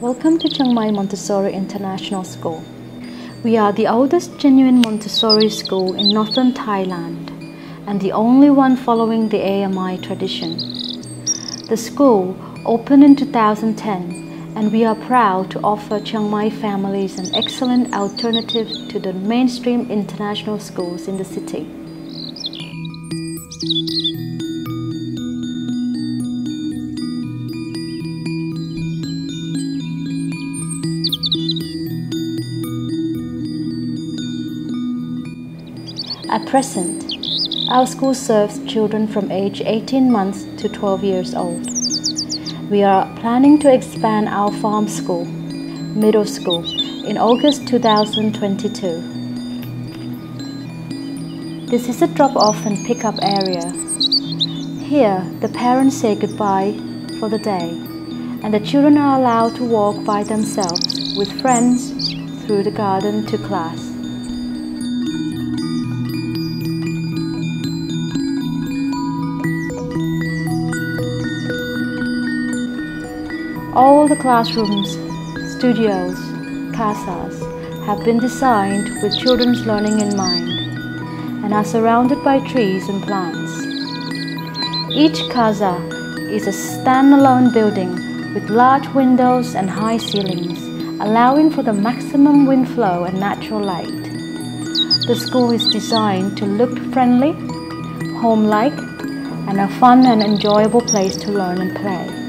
Welcome to Chiang Mai Montessori International School. We are the oldest genuine Montessori school in northern Thailand and the only one following the AMI tradition. The school opened in 2010 and we are proud to offer Chiang Mai families an excellent alternative to the mainstream international schools in the city. At present, our school serves children from age 18 months to 12 years old. We are planning to expand our farm school, middle school, in August 2022. This is a drop off and pick up area. Here, the parents say goodbye for the day, and the children are allowed to walk by themselves with friends through the garden to class. All the classrooms, studios, casas have been designed with children's learning in mind and are surrounded by trees and plants. Each casa is a standalone building with large windows and high ceilings, allowing for the maximum wind flow and natural light. The school is designed to look friendly, home-like, and a fun and enjoyable place to learn and play.